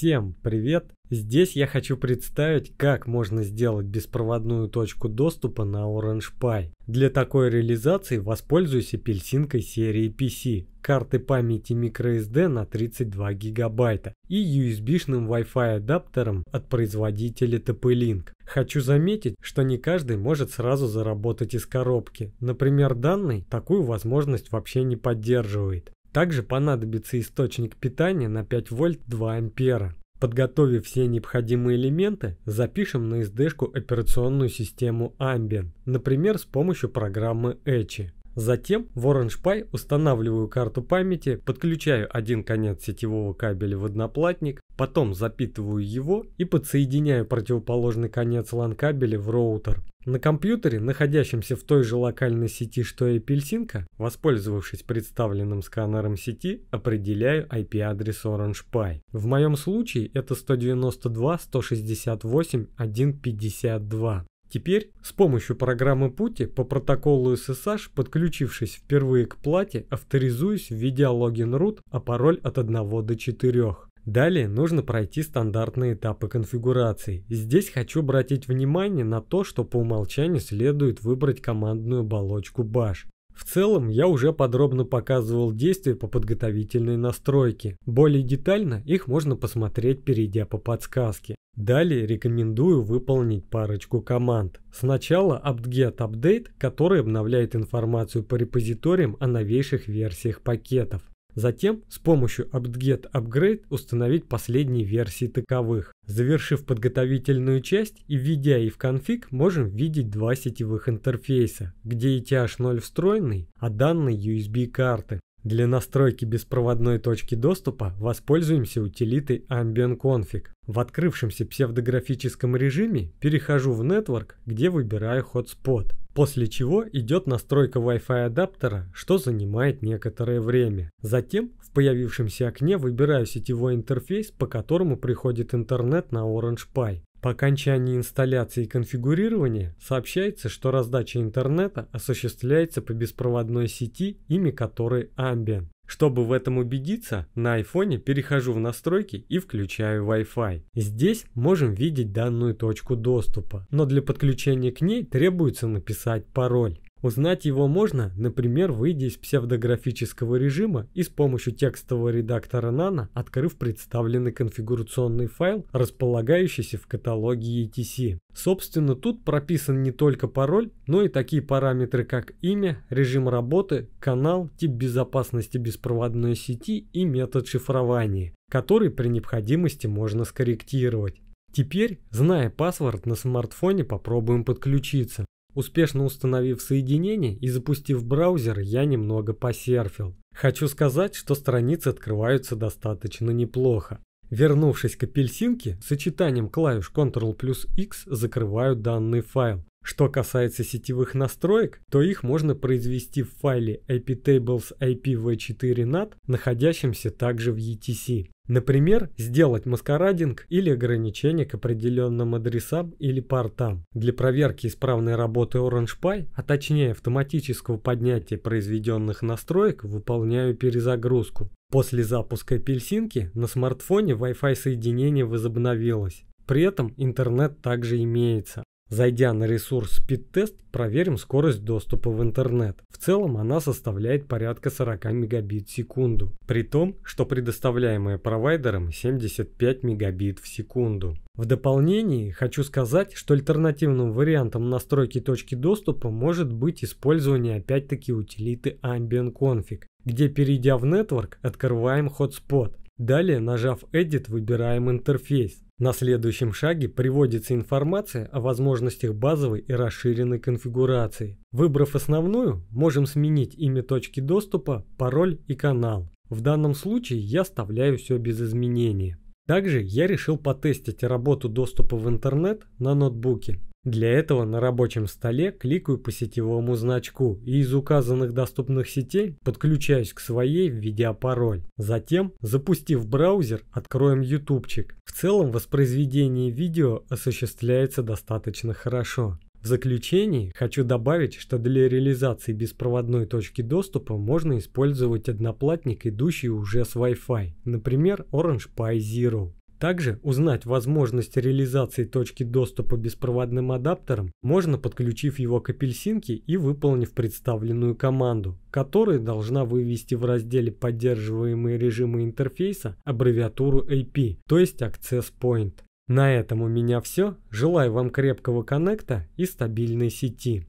Всем привет! Здесь я хочу представить, как можно сделать беспроводную точку доступа на Orange Pi. Для такой реализации воспользуюсь апельсинкой серии PC, картой памяти microSD на 32 гигабайта и USB-шным Wi-Fi адаптером от производителя TP-Link. Хочу заметить, что не каждый может сразу заработать из коробки. Например, данный такую возможность вообще не поддерживает. Также понадобится источник питания на 5 вольт 2 ампера. Подготовив все необходимые элементы, запишем на SD-шку операционную систему Ambien, например, с помощью программы Echi. Затем в Orange Pi устанавливаю карту памяти, подключаю один конец сетевого кабеля в одноплатник, потом запитываю его и подсоединяю противоположный конец LAN кабеля в роутер. На компьютере, находящемся в той же локальной сети, что и апельсинка, воспользовавшись представленным сканером сети, определяю IP-адрес Orange Pi. В моем случае это 192.168.1.52. Теперь с помощью программы Пути по протоколу SSH, подключившись впервые к плате, авторизуюсь, введя логин root, а пароль от 1 до 4. Далее нужно пройти стандартные этапы конфигурации. Здесь хочу обратить внимание на то, что по умолчанию следует выбрать командную оболочку Bash. В целом, я уже подробно показывал действия по подготовительной настройке. Более детально их можно посмотреть, перейдя по подсказке. Далее рекомендую выполнить парочку команд. Сначала apt-get update, который обновляет информацию по репозиториям о новейших версиях пакетов. Затем с помощью apt-get upgrade установить последние версии таковых. Завершив подготовительную часть и введя и в конфиг, можем видеть два сетевых интерфейса, где ETH 0 встроенный, а данные USB карты. Для настройки беспроводной точки доступа воспользуемся утилитой Ambient Config. В открывшемся псевдографическом режиме перехожу в Network, где выбираю Hotspot. После чего идет настройка Wi-Fi адаптера, что занимает некоторое время. Затем в появившемся окне выбираю сетевой интерфейс, по которому приходит интернет на Orange Pi. По окончании инсталляции и конфигурирования сообщается, что раздача интернета осуществляется по беспроводной сети, имя которой Ambient. Чтобы в этом убедиться, на айфоне перехожу в настройки и включаю Wi-Fi. Здесь можем видеть данную точку доступа, но для подключения к ней требуется написать пароль. Узнать его можно, например, выйдя из псевдографического режима и с помощью текстового редактора Nano, открыв представленный конфигурационный файл, располагающийся в каталоге ETC. Собственно, тут прописан не только пароль, но и такие параметры, как имя, режим работы, канал, тип безопасности беспроводной сети и метод шифрования, который при необходимости можно скорректировать. Теперь, зная паспорт на смартфоне, попробуем подключиться. Успешно установив соединение и запустив браузер, я немного посерфил. Хочу сказать, что страницы открываются достаточно неплохо. Вернувшись к апельсинке, сочетанием клавиш Ctrl плюс X закрываю данный файл. Что касается сетевых настроек, то их можно произвести в файле iptables ipv4nat, находящемся также в ETC. Например, сделать маскарадинг или ограничение к определенным адресам или портам. Для проверки исправной работы Orange Pi, а точнее автоматического поднятия произведенных настроек, выполняю перезагрузку. После запуска апельсинки на смартфоне Wi-Fi соединение возобновилось. При этом интернет также имеется. Зайдя на ресурс SpeedTest, проверим скорость доступа в интернет. В целом она составляет порядка 40 мегабит в секунду, при том, что предоставляемая провайдером 75 мегабит в секунду. В дополнение хочу сказать, что альтернативным вариантом настройки точки доступа может быть использование опять-таки утилиты Ambient Config, где перейдя в Network открываем Hotspot. Далее, нажав Edit, выбираем интерфейс. На следующем шаге приводится информация о возможностях базовой и расширенной конфигурации. Выбрав основную, можем сменить имя точки доступа, пароль и канал. В данном случае я оставляю все без изменения. Также я решил потестить работу доступа в интернет на ноутбуке. Для этого на рабочем столе кликаю по сетевому значку и из указанных доступных сетей подключаюсь к своей, введя пароль. Затем, запустив браузер, откроем ютубчик. В целом воспроизведение видео осуществляется достаточно хорошо. В заключении хочу добавить, что для реализации беспроводной точки доступа можно использовать одноплатник, идущий уже с Wi-Fi, например Orange Pi Zero. Также узнать возможность реализации точки доступа беспроводным адаптером можно, подключив его к апельсинке и выполнив представленную команду, которая должна вывести в разделе «Поддерживаемые режимы интерфейса» аббревиатуру AP, то есть Access Point. На этом у меня все. Желаю вам крепкого коннекта и стабильной сети.